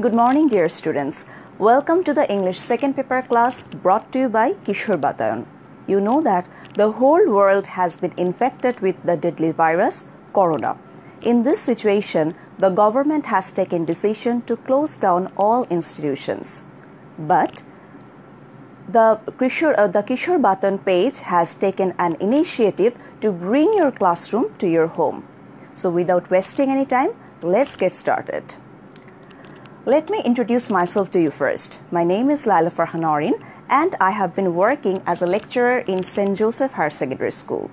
Good morning, dear students. Welcome to the English second paper class brought to you by Kishore Batayan. You know that the whole world has been infected with the deadly virus, corona. In this situation, the government has taken decision to close down all institutions. But the Kishore, uh, the Kishore Batayan page has taken an initiative to bring your classroom to your home. So without wasting any time, let's get started. Let me introduce myself to you first. My name is Laila Farhanorin and I have been working as a lecturer in St. Joseph Higher Secondary School.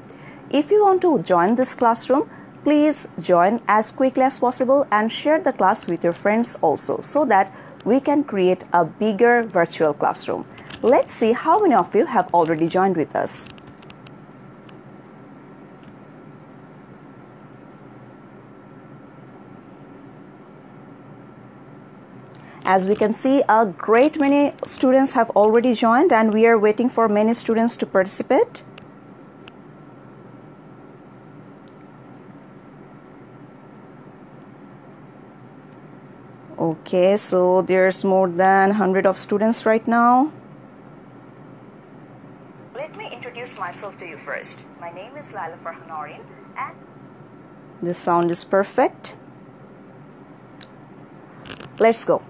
If you want to join this classroom, please join as quickly as possible and share the class with your friends also so that we can create a bigger virtual classroom. Let's see how many of you have already joined with us. As we can see, a great many students have already joined and we are waiting for many students to participate. Okay, so there's more than 100 of students right now. Let me introduce myself to you first. My name is Laila Farhanorin and the sound is perfect. Let's go.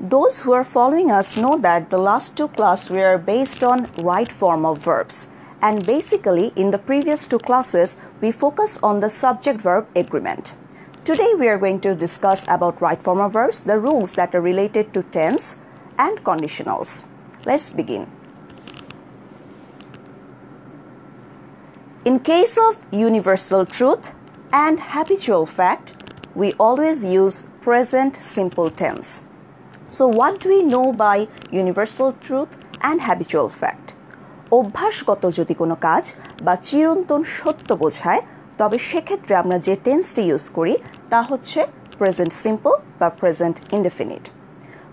Those who are following us know that the last two classes were based on right form of verbs. And basically, in the previous two classes, we focus on the subject verb agreement. Today, we are going to discuss about right form of verbs, the rules that are related to tense and conditionals. Let's begin. In case of universal truth and habitual fact, we always use present simple tense. So, what do we know by universal truth and habitual fact? অভ্যাসগত যদি কোনো কাজ বা চিরন্তন সত্য বোঝায় তবে সেক্ষেত্রে আমরা যে টেন্সটি ইউজ করি তা হচ্ছে প্রেজেন্ট সিম্পল বা present indefinite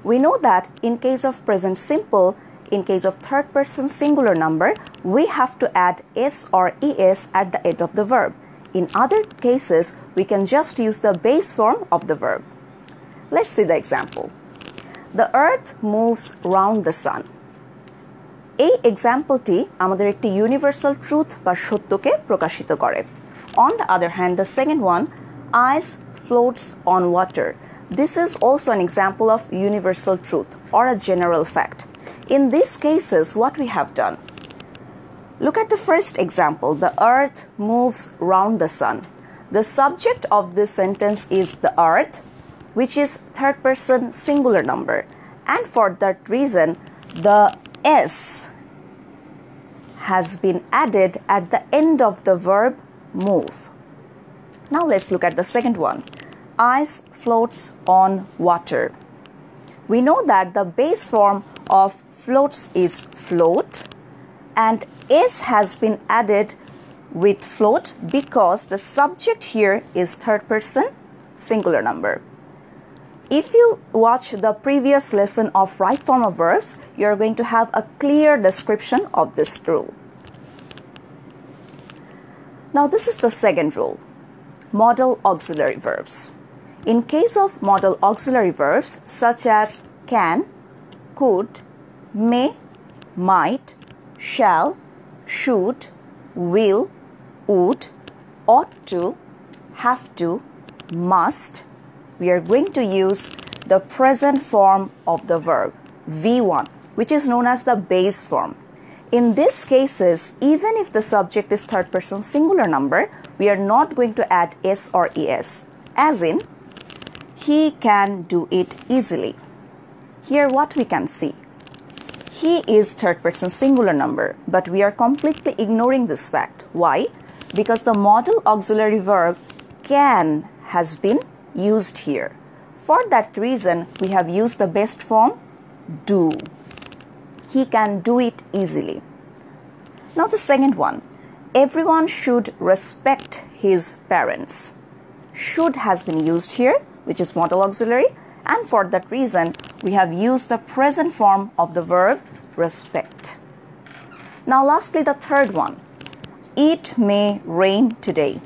We know that in case of present simple, in case of third person singular number, we have to add s or es at the end of the verb. In other cases, we can just use the base form of the verb. Let's see the example. The earth moves round the sun. এই এক্সাম্পলটি আমাদের একটি universal truth বা সত্যকে প্রকাশিত করে on the other hand the second one ice floats on water This is also an example of universal truth or a general fact. In these cases, what we have done Look at the first example the earth moves round the sun. The subject of this sentence is the earth, which is third person singular number. And for that reason, the S has been added at the end of the verb move. Now let's look at the second one. Ice floats on water. We know that the base form of floats is float and s has been added with float because the subject here is third person singular number. If you watch the previous lesson of right form of verbs, you are going to have a clear description of this rule. Now, this is the second rule modal auxiliary verbs. In case of modal auxiliary verbs such as can, could, may, might, shall, should, will, would, ought to, have to, must, we are going to use the present form of the verb V1, which is known as the base form. In these cases, even if the subject is third person singular number, we are not going to add s or es, as in, he can do it easily. Here, what we can see he is third person singular number, but we are completely ignoring this fact. Why? Because the modal auxiliary verb can has been used here. For that reason, we have used the best form do. He can do it easily. Now, the second one everyone should respect his parents. Should has been used here, which is modal auxiliary, and for that reason, we have used the present form of the verb respect. Now, lastly, the third one it may rain today.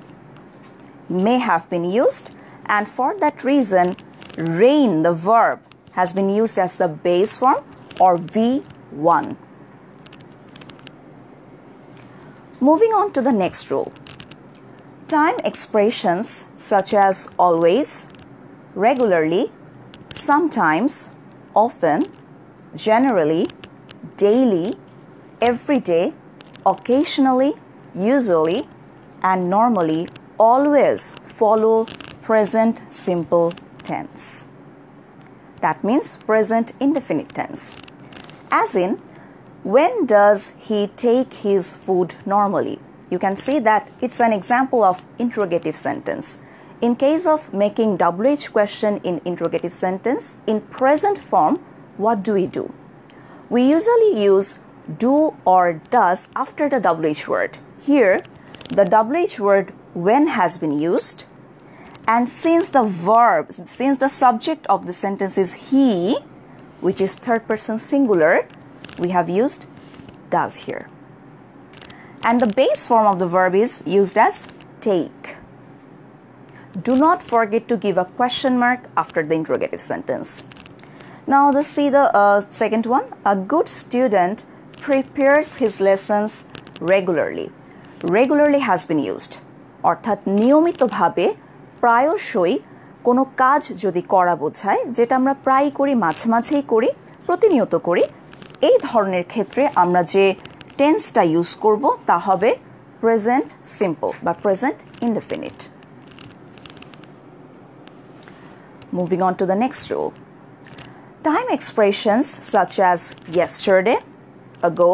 may have been used, and for that reason, rain, the verb, has been used as the base form or V1. Moving on to the next rule. Time expressions such as always, regularly, sometimes, often, generally, daily, every day, occasionally, usually, and normally always follow present simple tense. That means present indefinite tense. As in, when does he take his food normally? You can see that it's an example of interrogative sentence. In case of making WH question in interrogative sentence, in present form, what do we do? We usually use do or does after the WH word. Here, the WH word when has been used, and since the verb, since the subject of the sentence is he, which is third person singular, we have used does here. And the base form of the verb is used as take. Do not forget to give a question mark after the interrogative sentence. Now, let's see the uh, second one. A good student prepares his lessons regularly. Regularly has been used অর্থাৎ নিয়মিতভাবে প্রায়শই কোনো কাজ যদি করা বোঝায় যেটা আমরা প্রায় করি মাঝে মাঝেই করি প্রতিনিয়ত করি এই ধরনের ক্ষেত্রে আমরা যে টেন্সটা ইউজ করব তা হবে প্রেজেন্ট সিম্পল বা present indefinite Moving on to the next rule. Time expressions such as yesterday, ago,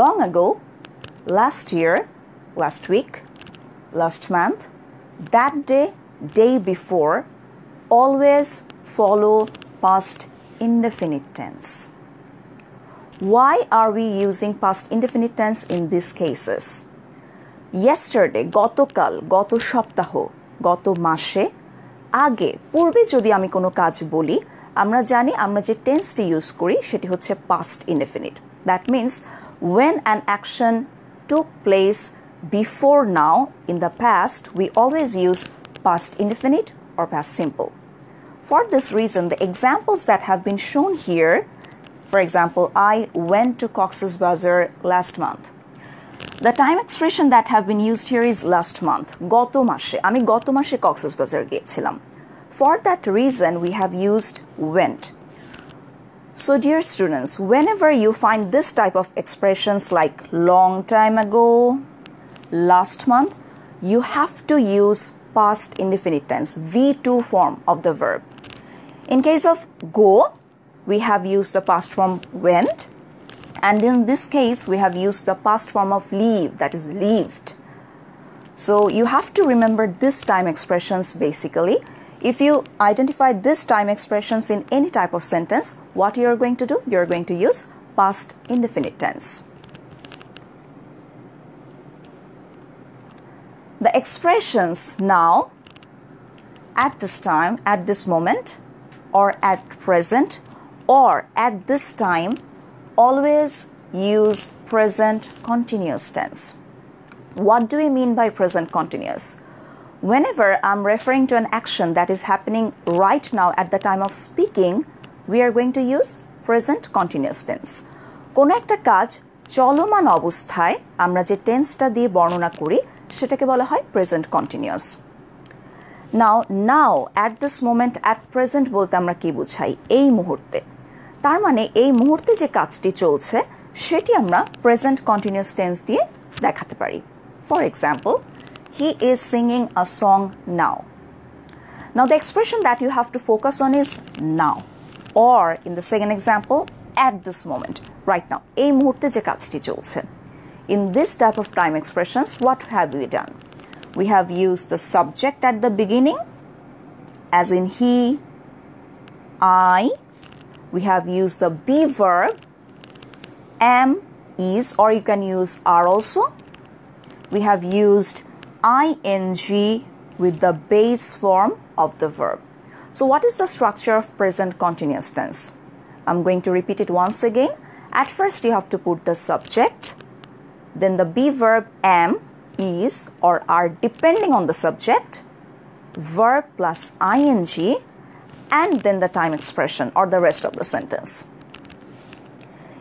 long ago, last year, last week, last month, that day, day before, always follow past indefinite tense. Why are we using past indefinite tense in these cases? yesterday গতকাল গত সপ্তাহ গত মাসে আগে পূর্বে যদি আমি কোনো কাজ বলি আমরা জানি আমরা যে টেন্সটি ইউজ করি সেটি হচ্ছে past indefinite that means when an action took place before now in the past we always use past indefinite or past simple for this reason the examples that have been shown here for example i went to cox's bazar last month the time expression that have been used here is last month গত মাসে আমি গত মাসে কক্সেস বাজার গিয়েছিলাম for that reason, we have used went. So, dear students, whenever you find this type of expressions like long time ago, last month, you have to use past indefinite tense, V2 form of the verb. In case of go, we have used the past form went, and in this case, we have used the past form of leave, that is, lived. So, you have to remember this time expressions basically if you identify this time expressions in any type of sentence, what you are going to do? You are going to use past indefinite tense. The expressions now, at this time, at this moment, or at present, or at this time always use present continuous tense. What do we mean by present continuous? Whenever I'm referring to an action that is happening right now at the time of speaking, we are going to use present continuous tense. কোনো একটা কাজ চলমান অবস্থায় আমরা যে টেন্সটা দিয়ে বর্ণনা করি সেটাকে বলা হয় present continuous now now at this moment at present বলতে আমরা কি বুঝাই? এই মুহূর্তে। তার মানে এই মুহূর্তে যে কাজটি চলছে সেটি আমরা প্রেজেন্ট কন্টিনিউয়াস টেন্স দিয়ে দেখাতে পারি। For example he is singing a song now Now, the expression that you have to focus on is now, or in the second example, at this moment, right now. এই মুহূর্তে যে কাজটি চলছে। In this type of time expressions, what have we done? We have used the subject at the beginning, as in he, I. We have used the be verb, am, is, or you can use are also. We have used ing with the base form of the verb. So, what is the structure of present continuous tense? I'm going to repeat it once again. At first, you have to put the subject, then the be verb am, is or are depending on the subject, verb plus ing, and then the time expression or the rest of the sentence.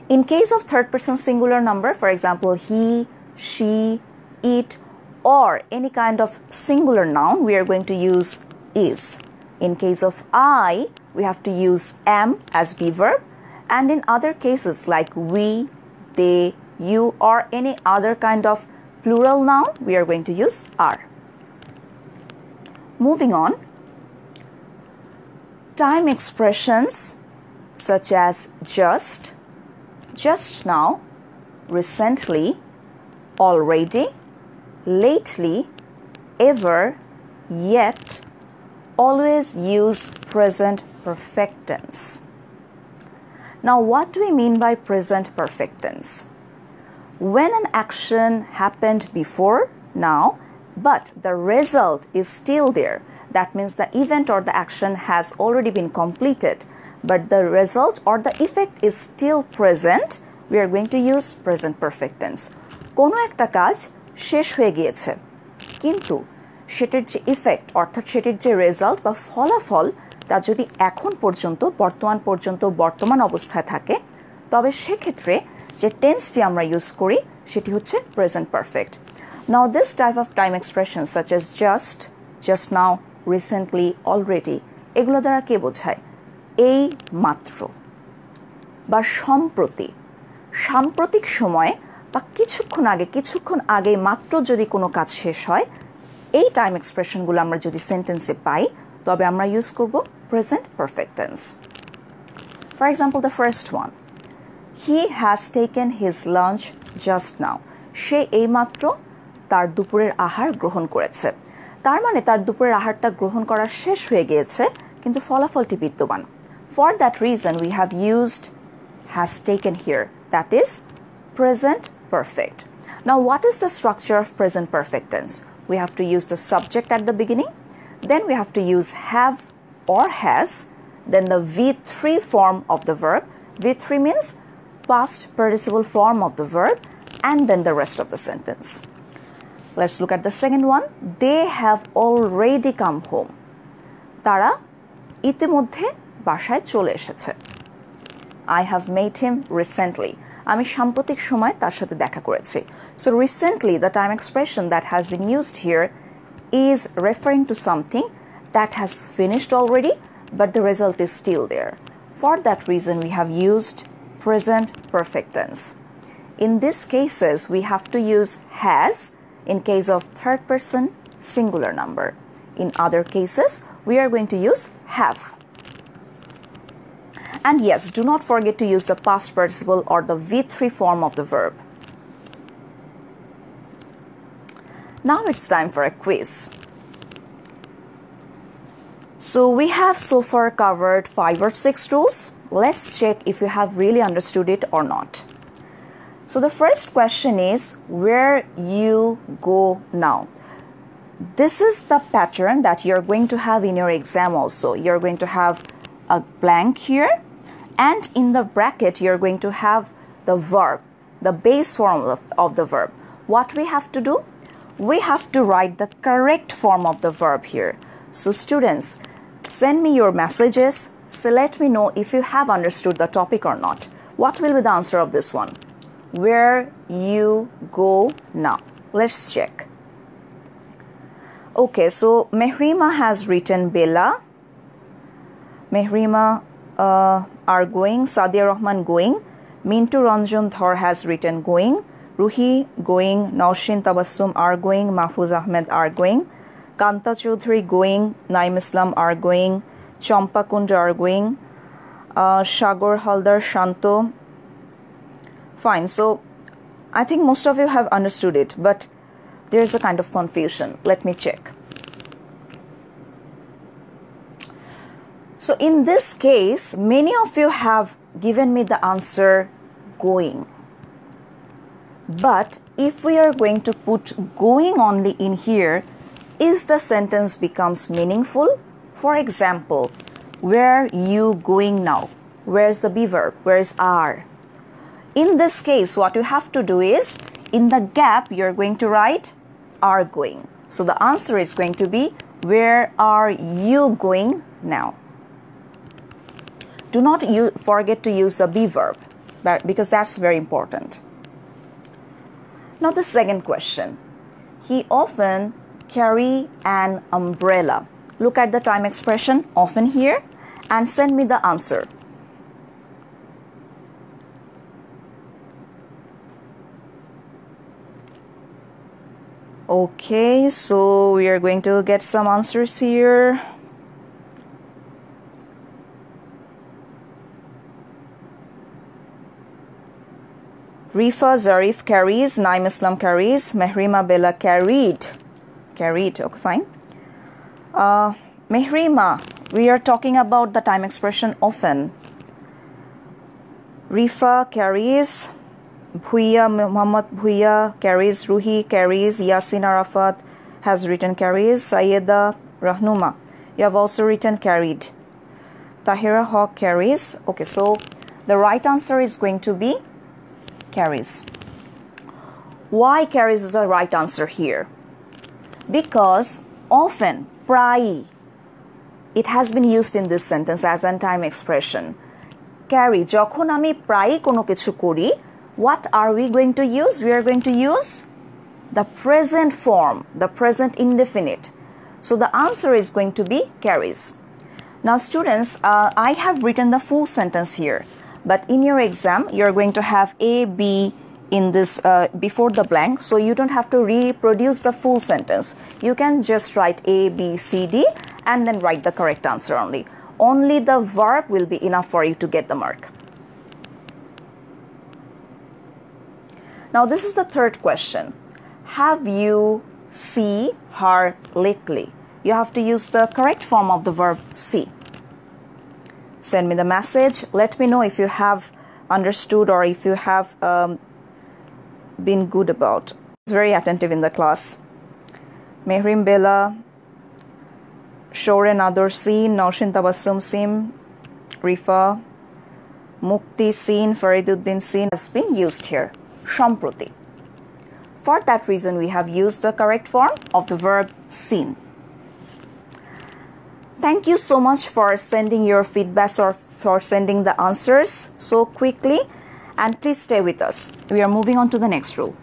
In case of third person singular number, for example, he, she, it, or any kind of singular noun, we are going to use is. In case of I, we have to use am as be verb, and in other cases like we, they, you, or any other kind of plural noun, we are going to use are. Moving on, time expressions such as just, just now, recently, already, lately, ever, yet, always use present perfect tense. Now, what do we mean by present perfect tense? When an action happened before, now, but the result is still there, that means the event or the action has already been completed, but the result or the effect is still present, we are going to use present perfect tense. কোনো একটা কাজ শেষ হয়ে গিয়েছে কিন্তু সেটার যে effect অর্থাৎ সেটির যে রেজাল্ট বা ফলাফল তা যদি এখন পর্যন্ত বর্তমান পর্যন্ত বর্তমান অবস্থায় থাকে তবে সেক্ষেত্রে যে টেন্সটি আমরা ইউজ করি, সেটি হচ্ছে present perfect now this type of time expression such as just just now recently already এগুলো দ্বারা কে বোঝায়? এই মাত্র। বা সম্প্রতি। সাম্প্রতিক সময়ে বা কিছুক্ষণ আগে কিছুক্ষণ আগে মাত্র যদি কোনো কাজ শেষ হয়, এই টাইম এক্সপ্রেশনগুলো আমরা যদি সেন্টেন্সে পাই, তবে আমরা ইউজ করব present perfect tense for example the first one he has taken his lunch just now সে এইমাত্র তার দুপুরের আহার গ্রহণ করেছে তার মানে তার দুপুরের আহারটা গ্রহণ করা শেষ হয়ে গিয়েছে কিন্তু ফলাফলটি বিদ্যমান for that reason we have used has taken here that is present perfect. Now, what is the structure of present perfect tense? We have to use the subject at the beginning, then we have to use have or has, then the V3 form of the verb. V3 means past participle form of the verb, and then the rest of the sentence. Let's look at the second one. They have already come home. তারা ইতিমধ্যে বাসায় চলে এসেছে I have met him recently. আমি সাম্প্রতিক সময় তার সাথে দেখা করেছি so recently the time expression that has been used here is referring to something that has finished already but the result is still there for that reason we have used present perfect tense. In these cases, we have to use has in case of third person singular number. In other cases, we are going to use have. And yes, do not forget to use the past participle or the V3 form of the verb. Now it's time for a quiz. So we have so far covered five or six rules. Let's check if you have really understood it or not. So the first question is where you go now. This is the pattern that you're going to have in your exam also. You're going to have a blank here and in the bracket you're going to have the verb, the base form of, of the verb. What we have to do? We have to write the correct form of the verb here. So students, send me your messages. So let me know if you have understood the topic or not. What will be the answer of this one? Where you go now. Let's check. Okay, so Mehrima has written Bella. Mehrima uh, are going. Sadia Rahman going. Mintu Ranjan Thor has written going. Ruhi going. Naushin Tabassum are going. Mahfuz Ahmed are going. Kanta Chaudhary going. Naim Islam are going. Going. Uh, Shagor Haldar Shanto. Fine. So I think most of you have understood it, but there is a kind of confusion. Let me check. So, in this case, many of you have given me the answer going. But if we are going to put going only in here, is the sentence becomes meaningful? For example, where you going now? Where's the be verb? Where's are? In this case, what you have to do is in the gap, you're going to write are going. So the answer is going to be where are you going now? Do not forget to use the be verb because that's very important. Now the second question. He often carry an umbrella. Look at the time expression often here and send me the answer. Okay, so we are going to get some answers here. Rifa Zarif carries, Naim Islam carries, Mehrima Bella carried. Carried, okay, fine. Uh, Mehrima, we are talking about the time expression often. Rifa carries, Bhuiya, Muhammad Bhuiya carries, Ruhi carries, Yasin Arafat has written carries, Sayeda Rahnuma, you have also written carried. Tahira Haque carries. Okay, so the right answer is going to be carries. Why carries is the right answer here? Because often, prai, it has been used in this sentence as an time expression. Carry যখন আমি প্রায়ই কোনো কিছু করি what are we going to use? We are going to use the present form, the present indefinite. So the answer is going to be carries. Now, students, uh, I have written the full sentence here, but in your exam, you're going to have A, B in this uh, before the blank, so you don't have to reproduce the full sentence. You can just write A, B, C, D, and then write the correct answer only. Only the verb will be enough for you to get the mark. Now, this is the third question. Have you see her lately? You have to use the correct form of the verb see. Send me the message. Let me know if you have understood or if you have um, been good about. He's very attentive in the class. Mehrim Bela, Shoren Adur sin, Naushin Tabassum Sim, Rifa, Mukti Sin, Fariduddin sin has been used here. Shamprati. For that reason, we have used the correct form of the verb sin. Thank you so much for sending your feedbacks or for sending the answers so quickly. And please stay with us. We are moving on to the next rule.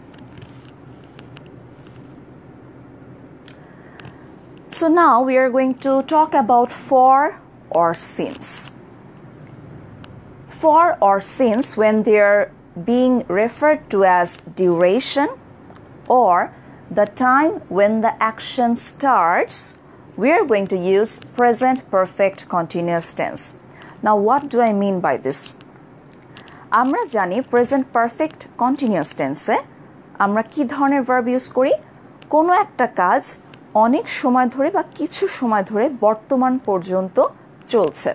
So now we are going to talk about for or since. For or since when they're being referred to as duration or the time when the action starts, we are going to use present perfect continuous tense. Now, what do I mean by this? আমরা জানি present perfect continuous টেন্সে আমরা কি ধরনের verb use করি? কোনো একটা কাজ অনেক সময় ধরে বা কিছু সময় ধরে বর্তমান পর্যন্ত চলছে।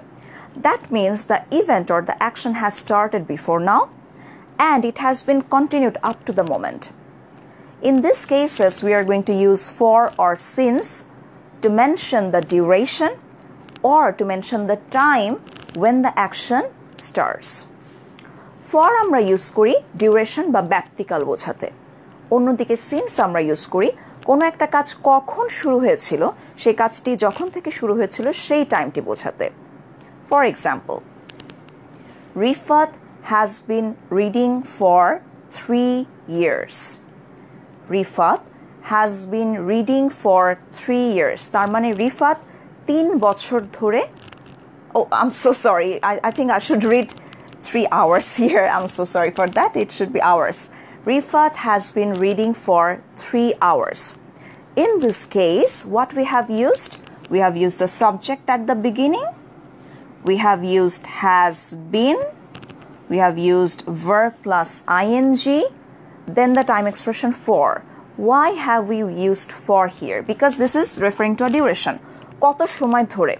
That means the event or the action has started before now and it has been continued up to the moment in this cases we are going to use for or since to mention the duration or to mention the time when the action starts for আমরা use করি duration বা ব্যক্তিকাল বোঝাতে। অন্যদিকে since আমরা use করি কোনো একটা কাজ কখন শুরু হয়েছিল সেই কাজটি যখন থেকে শুরু হয়েছিল সেই টাইমটি বোঝাতে। For example Rifat has been reading for three years Rifat has been reading for three years তার মানে রিফাত তিন বছর ধরে Oh, I'm so sorry I I think I should read three hours here. I'm so sorry for that. It should be hours. Rifat has been reading for three hours. In this case, what we have used? We have used the subject at the beginning. We have used has been we have used verb plus ing, then the time expression for. Why have we used for here? Because this is referring to a duration. কত সময় ধরে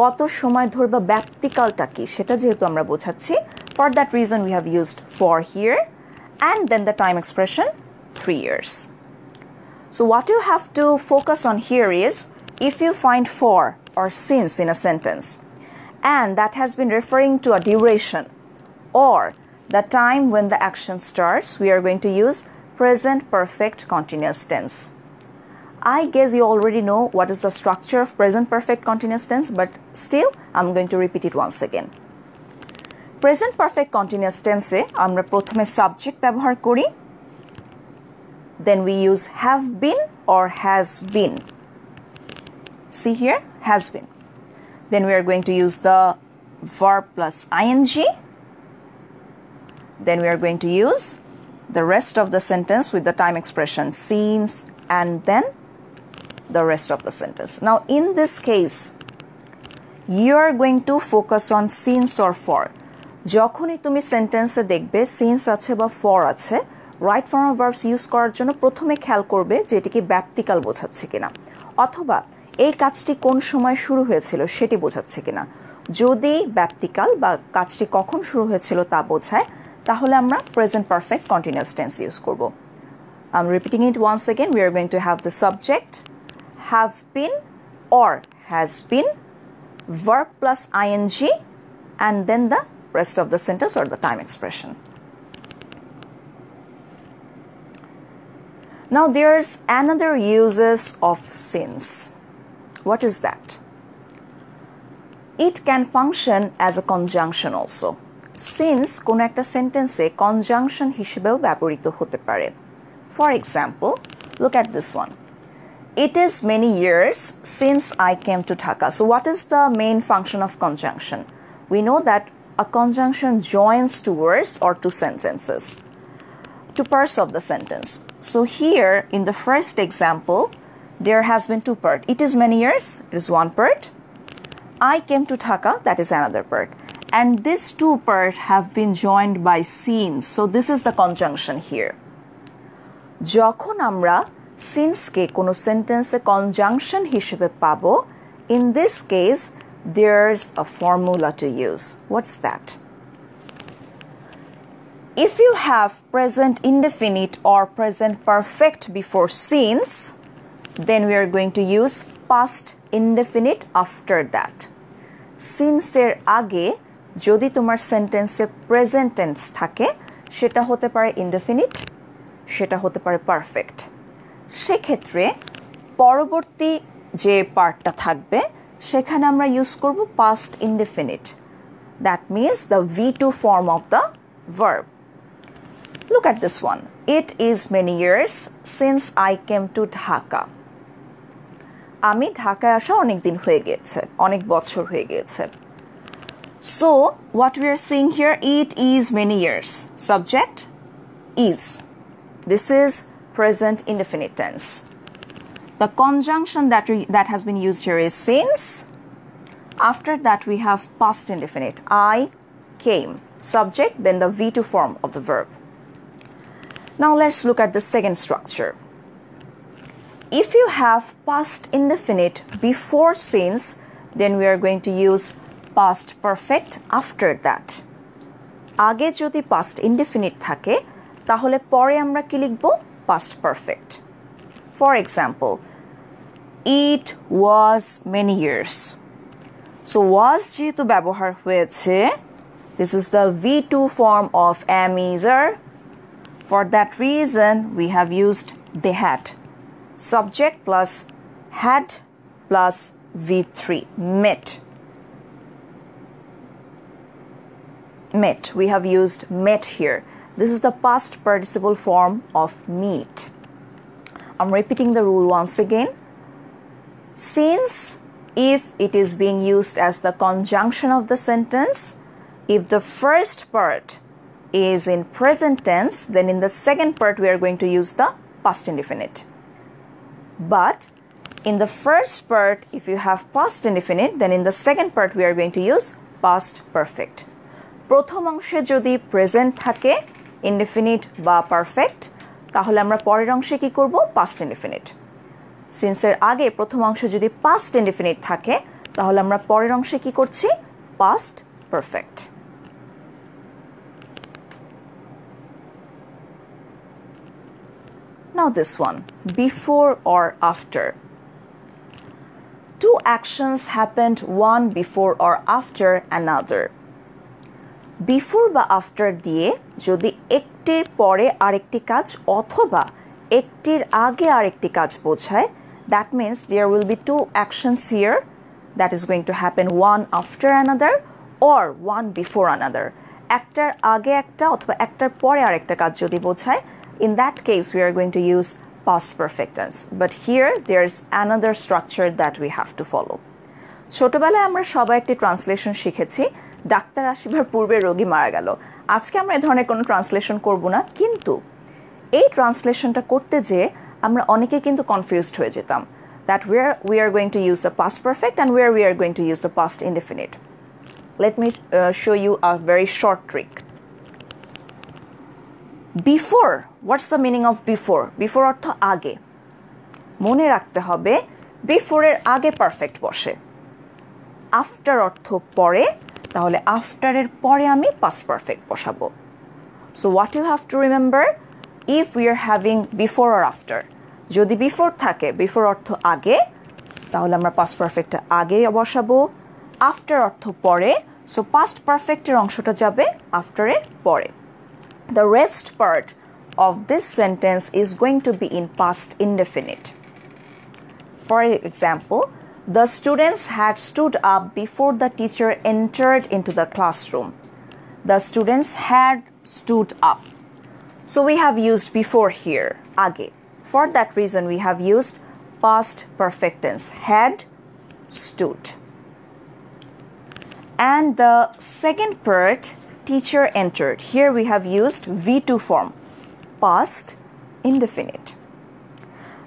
কত সময় ধরে বা ব্যক্তিকালটা কি সেটা যেহেতু আমরা বোঝাচ্ছি for that reason we have used for here and then the time expression three years So what you have to focus on here is if you find for or since in a sentence and that has been referring to a duration or the time when the action starts, we are going to use present perfect continuous tense. I guess you already know what is the structure of present perfect continuous tense, but still I'm going to repeat it once again. Present perfect continuous টেন্সে আমরা প্রথমে subject ব্যবহার করি then we use have been or has been she here has been then we are going to use the verb plus ing then we are going to use the rest of the sentence with the time expression scenes and then the rest of the sentence. Now, in this case, you are going to focus on scenes or for. যখনই তুমি সেন্টেন্সে দেখবে since আছে বা for আছে right form of verbs use করার জন্য প্রথমে খেয়াল করবে যে এটি কি ব্যাপ্তিকাল বোঝাচ্ছে কিনা অথবা এই কাজটি কোন সময় শুরু হয়েছিল সেটি বোঝাচ্ছে কিনা যদি ব্যাপ্তিকাল বা কাজটি কখন শুরু হয়েছিল তা বোঝায় তাহলে আমরা present perfect continuous tense use করব I'm repeating it once again. We are going to have the subject, have been or has been, verb plus ing, and then the rest of the sentence or the time expression. Now there's another uses of since. What is that? It can function as a conjunction also. Since কোনো একটা সেন্টেন্সে conjunction হিসেবেও ব্যবহৃত হতে পারে For example, look at this one. It is many years since I came to Dhaka. So, what is the main function of conjunction? We know that a conjunction joins two words or two sentences, two parts of the sentence. So, here in the first example, there has been two part. It is many years, it is one part. I came to Dhaka, that is another part. And these two part have been joined by scenes. So, this is the conjunction here. যখন আমরা সিন্সকে কোনো সেন্টেন্সে conjunction হিসেবে পাব in this case there's a formula to use what's that If you have present indefinite or present perfect before since, then we are going to use past indefinite after that. Since এর আগে যদি তোমার সেন্টেন্সে present tense থাকে সেটা হতে পারে indefinite সেটা হতে পারে পারফেক্ট সেক্ষেত্রে পরবর্তী যে পার্টটা থাকবে, সেখানে আমরা ইউজ করব past indefinite that means the V two form of the verb Look at this one. It is many years since I came to Dhaka. আমি ঢাকায় আসা অনেক দিন হয়ে গিয়েছে অনেক বছর হয়ে গিয়েছে so what we are seeing here it is many years subject is This is present indefinite tense. The conjunction that, we, that has been used here is since. After that, we have past indefinite. I came. Subject, then the V2 form of the verb. Now let's look at the second structure. If you have past indefinite before since, then we are going to use past perfect after that. আগে যদি past indefinite থাকে তাহলে পরে আমরা কি লিখব past perfect for example it was many years so was যেহেতু ব্যবহার হয়েছে this is the V two form of am is are for that reason we have used they had subject plus had plus V three mate met we have used met here this is the past participle form of meet. I'm repeating the rule once again. Since if it is being used as the conjunction of the sentence, if the first part is in present tense, then in the second part we are going to use the past indefinite. But in the first part, if you have past indefinite, then in the second part we are going to use past perfect. প্রথম অংশে যদি present থাকে indefinite বা perfect তাহলে আমরা পরের অংশে কি করব পাস্ট ইনডিফিনিট সিন্সের আগে প্রথম অংশে যদি পাস্ট ইনডিফিনিট থাকে তাহলে আমরা পরের অংশে কি করছি past perfect Now, this one before or after. Two actions happened one before or after another. Before বা আফটার দিয়ে যদি একটির পরে আরেকটি কাজ অথবা একটির আগে আরেকটি কাজ বোঝায় That means there will be two actions here that is going to happen one after another or one before another. একটার আগে একটা অথবা একটার পরে আরেকটা কাজ যদি বোঝায় in that case we are going to use past perfect tense but here there's another structure that we have to follow ছোটবেলায় আমরা সবাই একটি ট্রান্সলেশন শিখেছি ডাক্তার আসিবার পূর্বে রোগী মারা গেল। আজকে আমরা এ ধরনের কোনো ট্রান্সলেশন করব না, কিন্তু এই ট্রান্সলেশনটা করতে যে আমরা অনেকে কিন্তু কনফিউজড হয়ে যেতাম that where we are going to use the past perfect and where we are going to use the past indefinite let me show you a very short trick before what's the meaning of before before অর্থ আগে। মনে রাখতে হবে বিফোরের আগে perfect বসে। After অর্থ পরে তাহলে আফটারের পরে আমি পাস্ট পারফেক্ট বসাবো। So what you have to remember if we are having before R after যদি বিফোর থাকে বিফোর অর্থ আগে তাহলে আমরা পাস্ট পারফেক্টটা আগে বসাবো। আফটার অর্থ পরে সো পাস্ট পারফেক্টের অংশটা যাবে আফটারের পরে। The rest part of this sentence is going to be in past indefinite. For example, the students had stood up before the teacher entered into the classroom. The students had stood up. So we have used before here, age. For that reason, we have used past perfect tense, had stood. And the second part, teacher entered. Here we have used V2 form, past indefinite.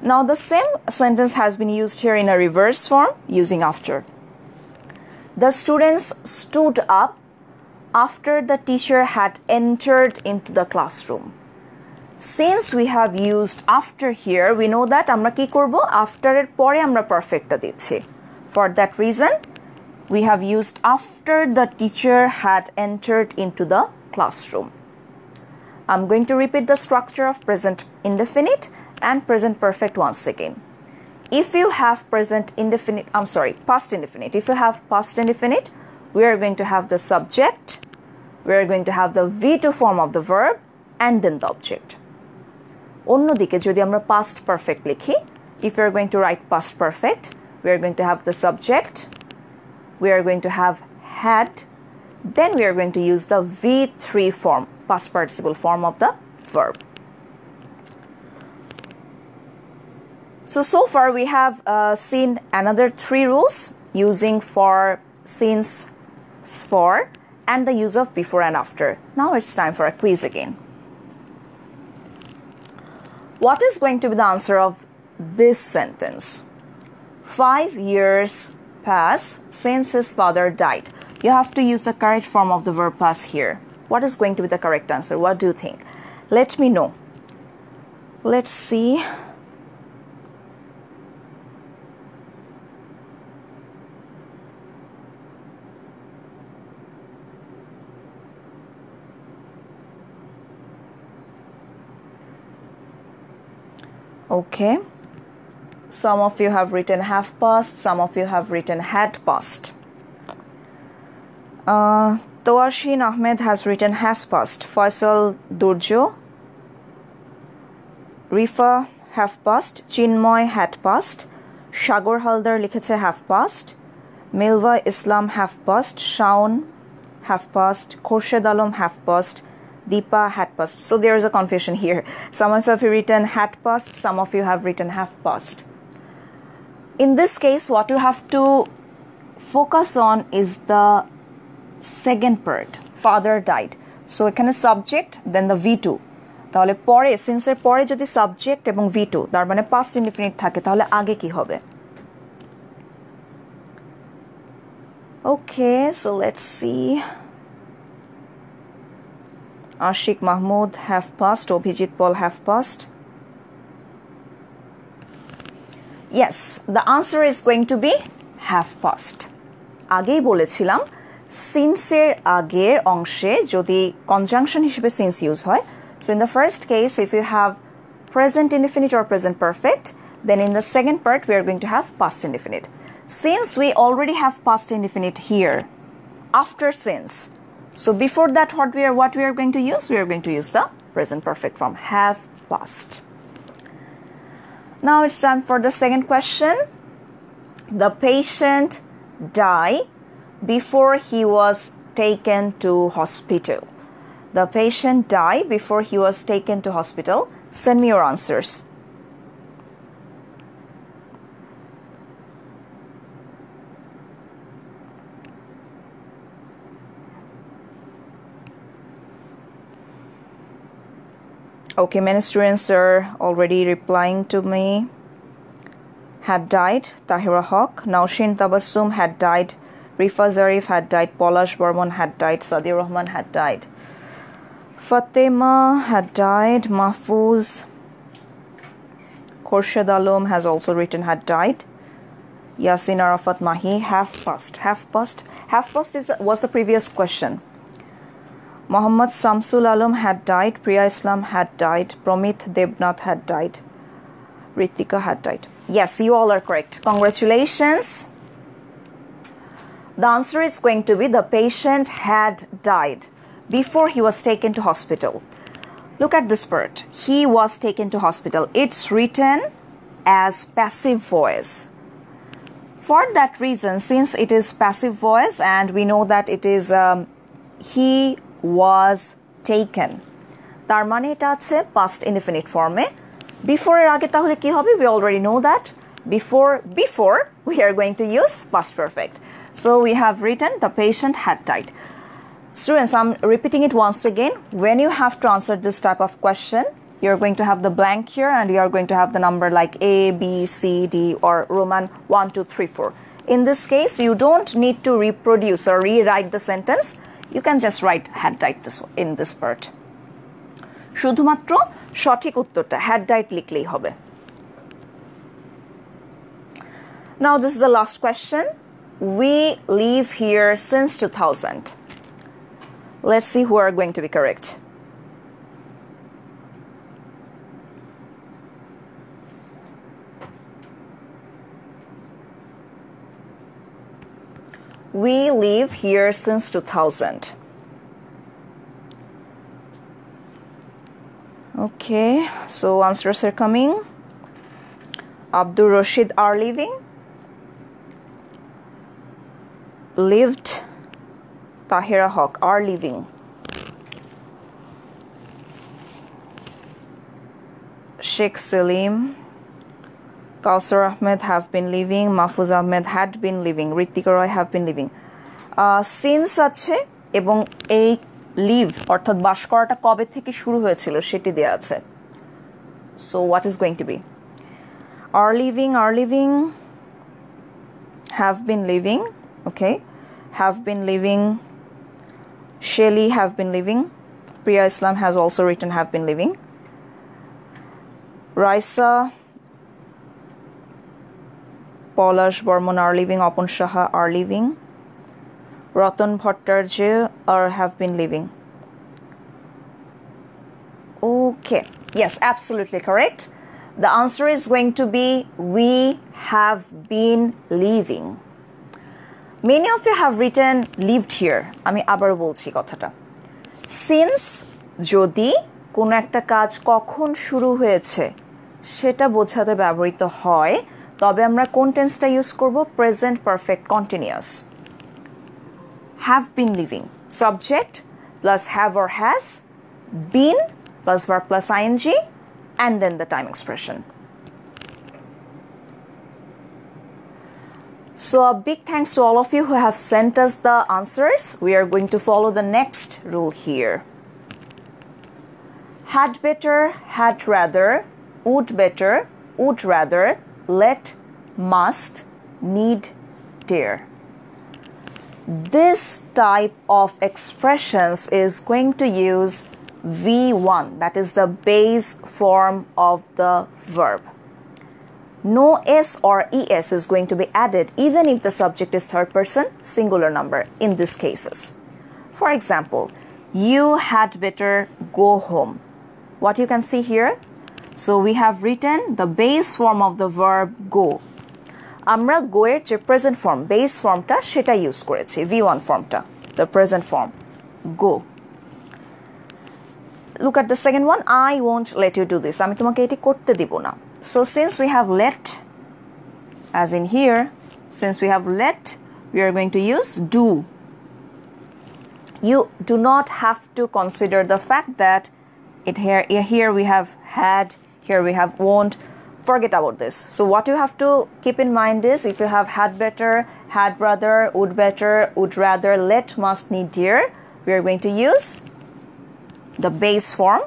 Now the same sentence has been used here in a reverse form using after. The students stood up after the teacher had entered into the classroom. Since we have used after here, we know that আমরা কি করব after এর পরে আমরা perfectটা দিচ্ছি. For that reason, we have used after the teacher had entered into the classroom. I'm going to repeat the structure of present indefinite and present perfect once again. If you have present indefinite, I'm sorry, past indefinite, if you have past indefinite, we are going to have the subject, we are going to have the V2 form of the verb, and then the object. অন্যদিকে যদি আমরা past perfect লিখি if we are going to write past perfect we are going to have the subject we are going to have had then we are going to use the v3 form past participle form of the verb So so far we have uh, seen another three rules using for since for and the use of before and after now it's time for a quiz again what is going to be the answer of this sentence? Five years pass since his father died. You have to use the correct form of the verb pass here. What is going to be the correct answer? What do you think? Let me know. Let's see. Okay. Some of you have written half past, some of you have written had past. Uh, Toarshin Ahmed has written has past. Faisal Durjo. Rifa half past. Chinmoy had past. Shagor Haldar, likhetse half past Milva Islam, half past Shaun, half past Khorshed Alam, half past Deepa had passed. So there is a confusion here. Some of you have written had passed, some of you have written have passed. In this case, what you have to focus on is the second part. Father died. So এখানে subject, then the V2. তাহলে পরে সিন্সের পরে যদি subject এবং V two তার মানে past indefinite থাকে তাহলে আগে কি হবে okay so let's C Ashik Mahmood have passed, Obhijit Paul have passed. Yes, the answer is going to be have passed. আগেই বলেছিলাম সিন্সের আগের অংশে যদি কনজাংশন হিসেবে সিন্স ইউজ হয় so in the first case if you have present indefinite or present perfect then in the second part we are going to have past indefinite since we already have past indefinite here after since so before that, what we are what we are going to use? We are going to use the present perfect form have passed. Now it's time for the second question. The patient died before he was taken to hospital. The patient died before he was taken to hospital. Send me your answers. Okay, many students are already replying to me. Had died, Tahira Haque. Naushin Tabassum had died. Rifa Zarif had died. Polash Burman had died. Sadi Rahman had died. Fatima had died. Mahfuz. Khorshad Alam has also written had died. Yasin Arafat Mahi, half past. Half past. Half past is, was the previous question. Muhammad Samsul Alam had died, Priya Islam had died, Promith Debnath had died, Ritika had died. Yes, you all are correct. Congratulations. The answer is going to be the patient had died before he was taken to hospital. Look at this part. He was taken to hospital. It's written as passive voice. For that reason, since it is passive voice and we know that it is um, he was taken তার মানে এটা আছে past indefinite ফর্মে before এর আগে তাহলে কি হবে we already know that before before we are going to use past perfect so we have written the patient had died Students, I'm repeating it once again. When you have to answer this type of question, you're going to have the blank here and you're going to have the number like A, B, C, D, or Roman 1, 2, 3, 4. In this case, you don't need to reproduce or rewrite the sentence you can just write had died this in this part শুধুমাত্র সঠিক উত্তরটা had died লিখলেই হবে now this is the last question we live here since 2000 let's see who are going to be correct We live here since 2000. Okay, so answers are coming. Abdul Rashid are living. Lived. Tahira Haque are living. Sheikh Salim Kausar Ahmed have been living, Mahfuz Ahmed had been living, Ritika Roy have been living. Since আছে এবং এই leave অর্থাৎ বাস করাটা কবে থেকে শুরু হয়েছিল সেটি দেওয়া আছে so what is going to be are living are living have been living okay have been living Shelly have been living. Priya Islam has also written have been living. Raisa Palash Barman, are living, Apon Saha, are living. Ratan Bhattacharya, are have been living okay yes absolutely correct the answer is going to be we have been living many of you have written lived here আমি আবারও বলছি কথাটা। Since যদি কোনো একটা কাজ কখন শুরু হয়েছে, সেটা বোঝাতে ব্যবহৃত হয় তবে আমরা কোন টেন্সটা ইউজ করব present perfect continuous have been living subject plus have or has bin plus verb plus ing and then the time expression. So a big thanks to all of you who have sent us the answers. We are going to follow the next rule here. Had better, had rather, would better, would rather, let, must, need, dare. This type of expressions is going to use V1, that is the base form of the verb. No S or ES is going to be added even if the subject is third person singular number in these cases. For example, you had better go home. What you can see here, so we have written the base form of the verb go. আমরা গো এর যে present form base ফর্মটা সেটা use করেছি V one ফর্মটা the present form go look at the second one I won't late you do this আমি তোমাকে এটি করতে দিব না so since we have let, as in here, since we have let, we are going to use do. You do not have to consider the fact that it here, here we have had, here we have won't. Forget about this. So what you have to keep in mind is if you have had better, had rather, would better, would rather, let, must, need, dear, we are going to use the base form,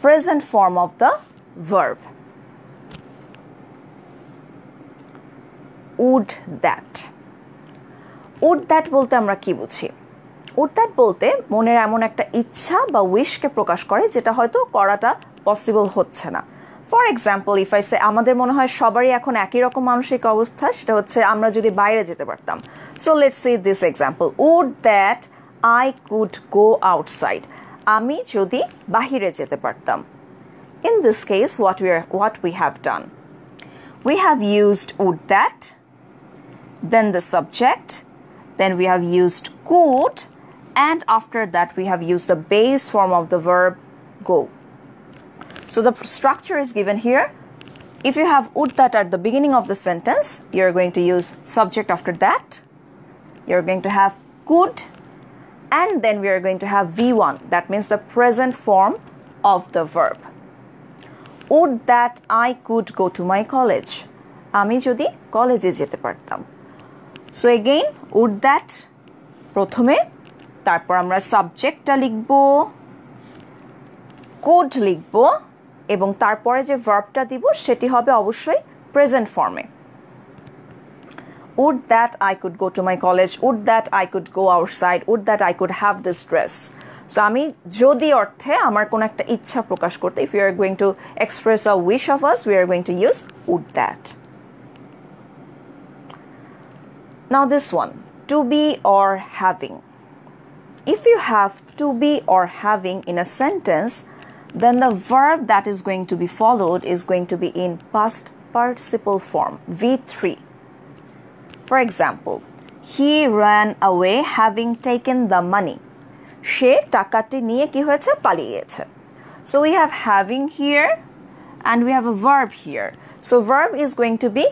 present form of the verb. Would that would that বলতে আমরা কি বুঝি would that বলতে মনের এমন একটা ইচ্ছা বা উইশকে প্রকাশ করে যেটা হয়তো করাটা পসিবল হচ্ছে না। For example if I say আমাদের মনে হয় সবারই এখন একই রকম মানসিক অবস্থা, সেটা হচ্ছে আমরা যদি বাইরে যেতে পারতাম। So let see this example would that I could go outside আমি যদি বাহিরে যেতে পারতাম। In this case what we are what we have done we have used would that, then the subject, then we have used could and after that we have used the base form of the verb go so the structure is given here if you have would that at the beginning of the sentence you're going to use subject after that you're going to have could and then we are going to have v1 that means the present form of the verb would that I could go to my college আমি যদি কলেজে যেতে পারতাম so again would that প্রথমে তারপর আমরা সাবজেক্টটা লিখব কোড লিখব এবং তারপরে যে ভার্বটা দিব সেটি হবে অবশ্যই প্রেজেন্ট ফর্মে would that I could go to my college would that I could go outside would that I could have this dress so আমি যদি অর্থে আমার কোনো একটা ইচ্ছা প্রকাশ করতে if you are going to express a wish of us we are going to use would that Now, this one to be or having. If you have to be or having in a sentence, then the verb that is going to be followed is going to be in past participle form V3. For example, he ran away having taken the money. সে টাকাটি নিয়ে কি হয়েছে পালিয়ে গেছে So we have having here and we have a verb here. So verb is going to be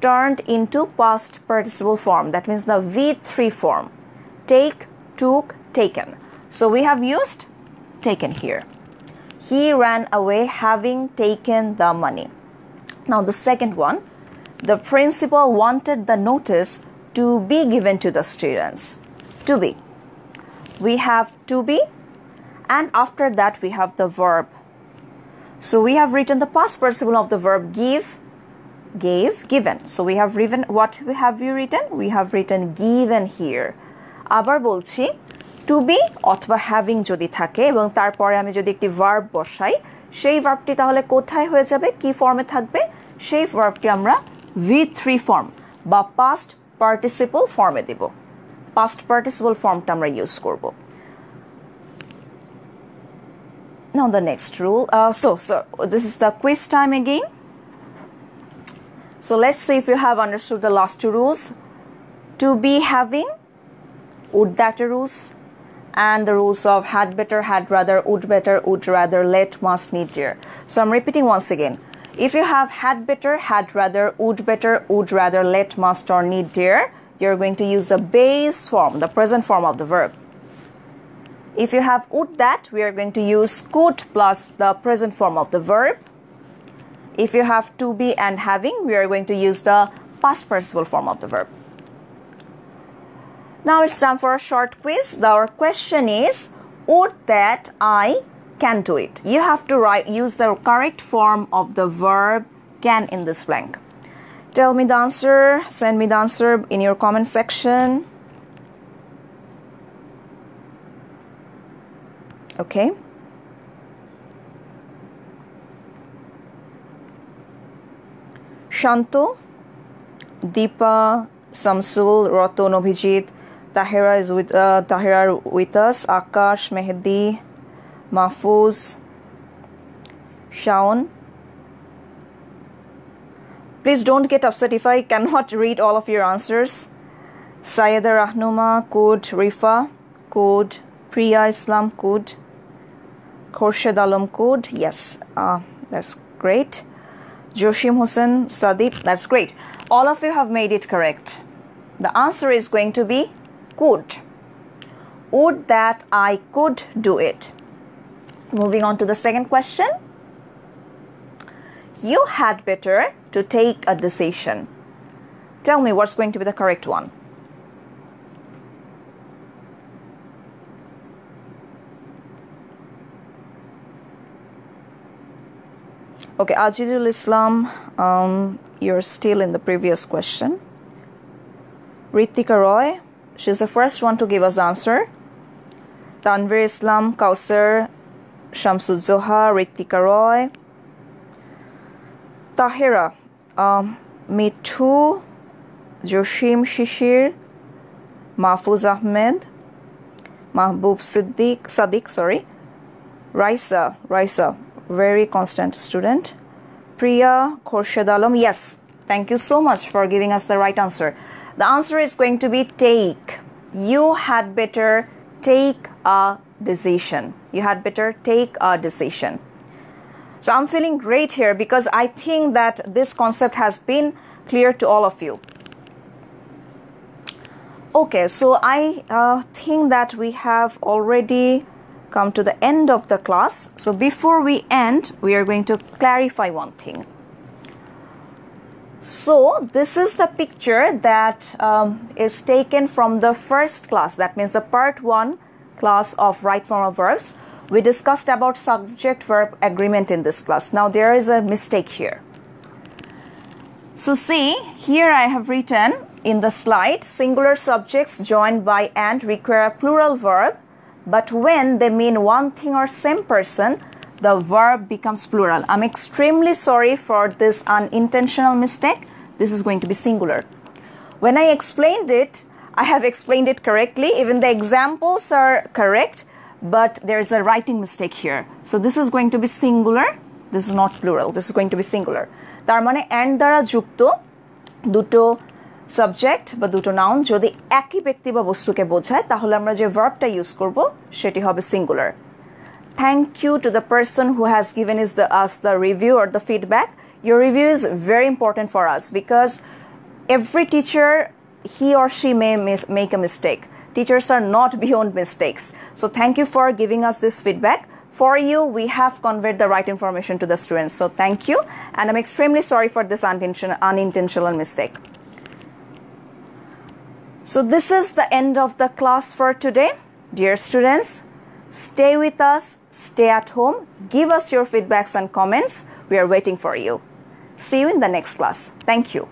turned into past participle form. That means the V3 form. Take, took, taken. So we have used taken here. He ran away having taken the money. Now, the second one, the principal wanted the notice to be given to the students. To be. We have to be, and after that, we have the verb. So we have written the past participle of the verb give, gave, given. So we have written what we have we written? We have written given here. আবার বলছি two B অথবা having যদি থাকে এবং তারপরে আমি যদি একটি ভার্ব বসাই সেই ভার্বটি তাহলে কোথায় হয়ে যাবে কি ফর্মে থাকবে সেই ভার্বটি আমরা ভি থ্রি ফর্ম বা পাস্ট পার্টিসিপল ফর্মে দেব পাস্ট পার্টিসিপল ফর্মটা আমরা ইউজ করব Now the next rule. Uh, so, so this is the quiz time again. So let's see if you have understood the last two rules. To be having, would that rules, and the rules of had better, had rather, would better, would rather, let, must, need, dear. So I'm repeating once again. If you have had better, had rather, would better, would rather, let, must, or need, dear, you're going to use the base form, the present form of the verb. If you have would that, we are going to use could plus the present form of the verb. If you have to be and having, we are going to use the past participle form of the verb. Now it's time for a short quiz. Our question is Would that I can do it? You have to write, use the correct form of the verb can in this blank. Tell me the answer, send me the answer in your comment section. Okay. Shanto, Deepa, Samsul, Ratan, Abhijit, Tahira is with uh, Tahira with us. Akash, Mehdi, Mahfuz, Shaun. Please don't get upset if I cannot read all of your answers. Sayeda Rahnuma, Kud, Rifa, Kud, Priya Islam, Kud, Khorshad Alam, Kud. Yes, uh, that's great. Joshim Hussain, Sadiq, that's great. All of you have made it correct. The answer is going to be could. Would that I could do it. Moving on to the second question. You had better to take a decision. Tell me what's going to be the correct one. Okay, Ajidul Islam, um, you're still in the previous question. Ritika Roy, she's the first one to give us the answer. Tanvir Islam, Kausar, Shamsud Zoha, Ritika Roy, Tahira, um, Mithu, Joshim Shishir, Mahfuz Ahmed, Mahbub Siddiq, Sadiq, sorry, Raisa, Raisa, very constant student. Priya Khorshid Alam, yes, thank you so much for giving us the right answer. The answer is going to be take. You had better take a decision. You had better take a decision. So I'm feeling great here because I think that this concept has been clear to all of you. Okay, so I uh, think that we have already come to the end of the class. So before we end, we are going to clarify one thing. So this is the picture that um, is taken from the first class. That means the part one class of right form of verbs. We discussed about subject verb agreement in this class. Now there is a mistake here. So see, here I have written in the slide, singular subjects joined by and require a plural verb but when they mean one thing or same person, the verb becomes plural. I'm extremely sorry for this unintentional mistake. This is going to be singular. When I explained it, I have explained it correctly. Even the examples are correct, but there's a writing mistake here. So this is going to be singular. This is not plural. This is going to be singular. তার মানে and দ্বারা যুক্ত দুটো subject বা দুটো noun যদি একই ব্যক্তি বা বস্তুকে বোঝায় তাহলে আমরা যে ভার্বটা ইউজ করব সেটি হবে singular thank you to the person who has given us the, us the review or the feedback. Your review is very important for us because every teacher, he or she may mis- make a mistake. Teachers are not beyond mistakes. So thank you for giving us this feedback. For you, we have conveyed the right information to the students. So thank you. And I'm extremely sorry for this unintentional mistake. So this is the end of the class for today. Dear students, stay with us, stay at home, give us your feedbacks and comments. We are waiting for you. See you in the next class. Thank you.